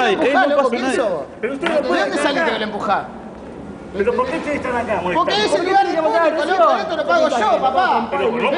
nadie. Él empujás, eh, no loco, pasa nadie. Pero usted no puede. ¿De dónde estar saliste que lo empujás? Pero ¿por qué ustedes están acá? Porque es el molestando? lugar público, loco, esto lo pago yo, papá.